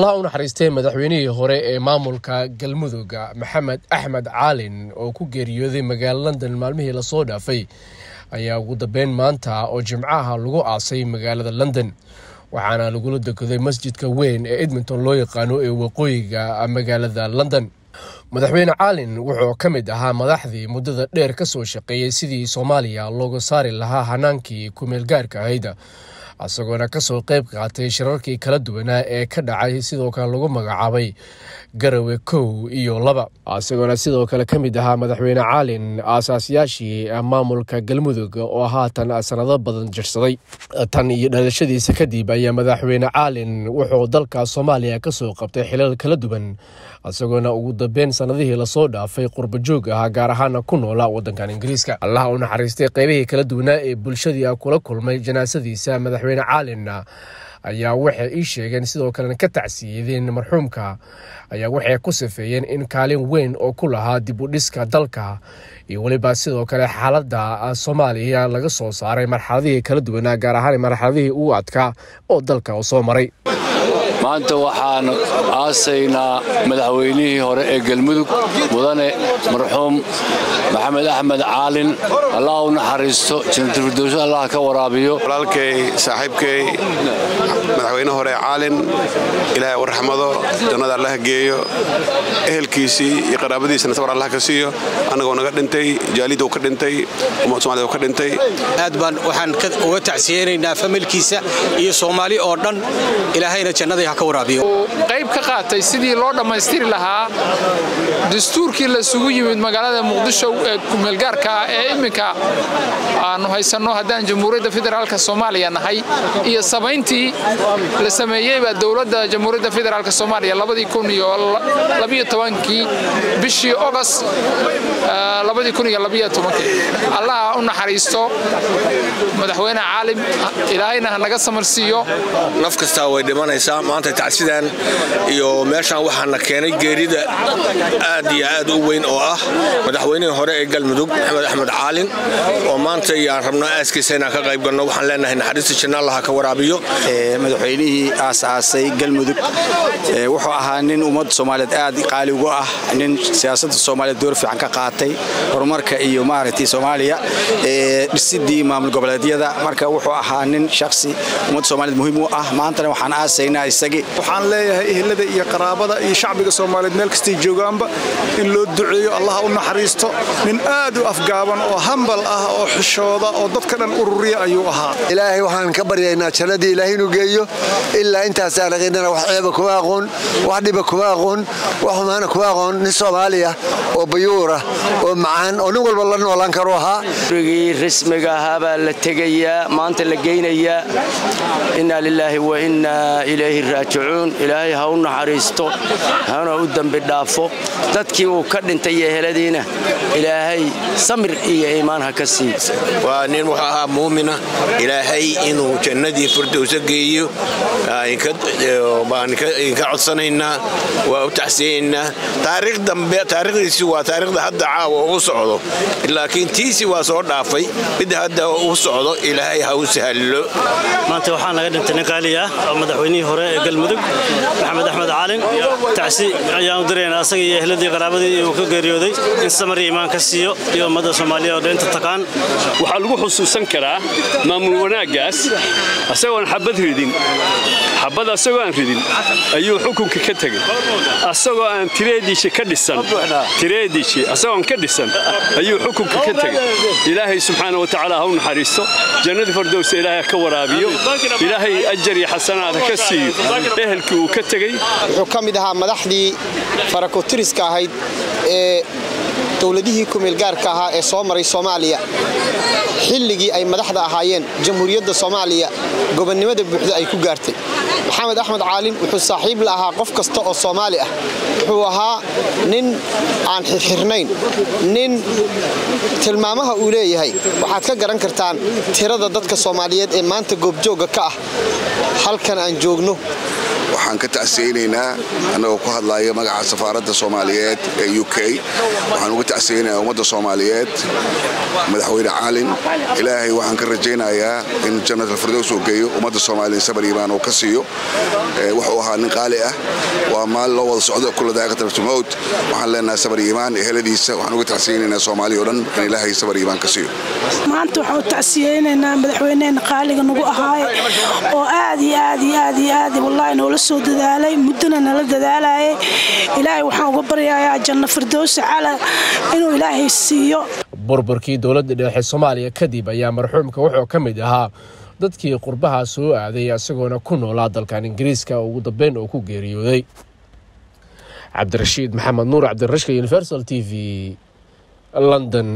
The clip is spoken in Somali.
allah u naxariistay madaxweynihii hore ee maamulka galmudug maxamed axmed caalin oo ku geeriyooday magaalo london maalmihii la soo dhaafay ayaa ugu dambeyn maanta oo jimcaha lagu aasay magaalada london. Waxaana lagula degaday masjidka weyn ee edmonton loo yaqaano ee waqooyiga magaalada london. Madaxweyne caalin wuxuu ka mid ahaa madaxdii muddada dheer ka soo shaqeeyey sidii soomaaliya looga saari lahaa hanaankii kumeelgaarka ahayd isagoona ka soo qeyb qaatay shirarkii kala duwanaa ee ka dhacay sidoo kale lagu magacaabay garawe kow iyo laba. Isagoona sidoo kale ka mid ahaa madaxweyne caalin aasaasyaashii maamulka galmudug oo haatan sanado badan jirsaday. Tan iyo dhalashadiisa kadib ayaa madaxweyne caalin wuxuu dalka soomaaliya ka soo qabtay xilal kala duwan. Isagoona ugu dambeyn sanadihii la soo dhaafay qurbajoog ahaa gaar ahaana ku noola wadankan ingiriiska. Allaha u naxariistay qeybihii kala duwanaa ee bulshadii kula kulmay janaasadiisa madaxweyne caalinna ayaa waxay ii sheegeen sidoo kalena ka tacsiiyadeen marxuumka. Ayaa waxay ku sifeeyeen in kaalin weyn oo ku lahaa dib u dhiska dalka iyo weliba sidoo kale xaaladda soomaaliya laga soo saaray marxaladihii kala duwanaa gaar ahaan marxaladihii uu adkaa oo dalka soo maray maanta waxaan aasaynaa madaxweynihii hore ee galmudug mudane marxuum maxamed axmed caalin. Allah u naxariisto janatulfirdowso allah ka waraabiyo. Walaalkay saaxiibkay madaxweyne hore caalin ilaahay u raxmado jannada allah geeyo ehelkiisii iyo qaraabadiisana sabar allah ka siiyo. Annagoo naga dhintay jaalida uu ka dhintay ummad somalida uu ka dhintay. Aad baan waxaan uga tacsiyeynaynaa familkiisa iyo soomaali oo dhan ilaahayna jannadii ka waraabiyo? Qayb ka qaatay sidii loo dhammaystiri lahaa dastuurkii lasugu yimid magaalada muqdisho ee kumeelgaarka ee iminka aanu haysanno haddaan jamhuuriyadda federaalk soomaaliya nahay. Iyo samayntii la sameeyeyba dowladda jamhuuriyadda federaalk soomaaliya labadii kun iyo labiyo tobankii bishii ogost labadii kun iyo labiyo tobankii. Allaha u naxariisto madaxweyne caalim ilaahayna ha naga samarsiiyo. Naf kastaa way dhimanaysaa maanta tacsidan iyo meeshaan waxaana keenay geerida aad iyo aad u weyn oo ah madaxweynihii hore ee galmudug maxamed axmed caalin oo maanta yaan rabno aaskiisa inaan ka qayb galno. Waxaan leenahay naxariista jannaalaha ka waraabiyo. Madaxweynihii aasaasay galmudug wuxuu ahaa nin ummadda soomaaliyeed aad qaali ugu ah nin siyaasadda soomaaliya door fiican ka qaatay horumarka iyo maaragtay soomaaliya dhisidii maamul goboleedyada. Marka wuxuu ahaa nin shaksi ummadda soomaaliyed muhiim u ah. Maantana waxaan aasaynaa isagii waxaan leeyahay ehelada iyo qaraabada iyo shacbiga soomaaliyeed meel kastay joogaanba in loo duceeyo allah u naxariisto nin aad u afgaaban oo hambal ah oo xishooda oo dadka dhan ururiya ayuu ahaa. Ilaahay waxaan ka baryaynaa jannadii ilaahay inuu geeyo ilaa intaasaan aqinana wax ceeba kuma aqoon wax dhiba kuma aqoon wax xumaana kuma aqoon nin soomaaliya oo bayuura oo macaan oo nin walba la noolaan karu ahaa. Gurigii rasmiga ahaa baa la tegayaa maanta la geynayaa. Innaa lilaahi wa innaa ilayhi raajicuun ilaahay ha u naxariisto hana u dembi dhaafo. Dadkii uu ka dhintay iyo heladiina ilaahay samir iyo iimaan ha ka sii. Waa nin wuxuu ahaa muumina. Ilaahay inuu jannadii firdowsa geeyo. Baan idinka codsanaynaa waa u taxsiyaynaa taariikh dambe taariikhdiisi waa taariikhda hadda caawa ugu socdo. Laakiin tiisi waa soo dhaafay. Midda hadda ugu socdo ilaahay ha u sahalo maanta waxaa naga dhintay nin ah oo madaxweynihii hore ee المدق محمد أحمد عالم. تعسي أيام درينا. اسغي اهلدي قرابدي أو كغيريوداي ان سمر إيمان كسيو. يو مدى سوماليا أو دينتا تقان وخا لوو خصوصن كرا مامول وناغاس اسو ان حبد ريدين. حبد اسو ان ريدين. أيو حكمك كتغي اسو ان تريديشي كديسن تريديشي اسو ان كديسن أيو حكمك كتغي إلهي سبحانه وتعالى هون حريصو جنة فردوس إلهي كورابيو. إلهي أجري حسناتك كسيو. Ehelkii uu ka tegey wuxuu ka mid ahaa madaxdii farakotiriska ahayd ee dowladihii kumeelgaarka ahaa ee soo maray soomaaliya. Xilligii ay madaxda ahaayeen jamhuuriyadda soomaaliya gobonnimada buuxda ay ku gaartay. Maxamed axmed caalin wuxuu saaxiib la ahaa qof kasta oo soomaali ah. Wuxuu ahaa nin aan xirxirnayn nin tilmaamaha uu leeyahay. Waxaad ka garan kartaan tirada dadka soomaaliyeed ee maanta goobjoogga ka ah. Halkan aan joogno waxaan ka tacsiyeynaynaa annagoo ku hadlaya magaca safaaradda soomaaliyeed ee u k. Waxaan uga tacsiyeynayaa ummadda soomaaliyeed madaxweyne caalin. Ilaahay waxaan ka rajaynayaa in jannatal firdows uu geeyo ummadda soomaaliya sabar iimaan uu ka siiyo. Wuxuu ahaa nin qaali ah. Waa maalin loo wada socdo kula daaqatartumowt waxaan leenahay sabar iimaan eheladiisa waxaan uga tacsiyeynaynaa soomaaliya o dhan in ilaahay sabar iimaan ka siiyo. Maanta waxaan u tacsiyeynaynaa madaxweyneena qaaliga nagu ahaaye oo aad iyo aad iyo aad iyo aad wallaahi noola soo dadaalay muddona nala dadaalayay ilaahay waxaan uga baryayaa janno firdowsi cala inuu ilaahay siiyo. Burburkii dowladda dhexe soomaaliya kadib ayaa marxuumka wuxuu ka mid ahaa dadkii qurbaha soo aaday isagoona ku noolaa dalkan ingiriiska. Ugu dambeyn oo ku geeriyooday. Cabdirashiid maxamed nuur cabdirashka universal t v london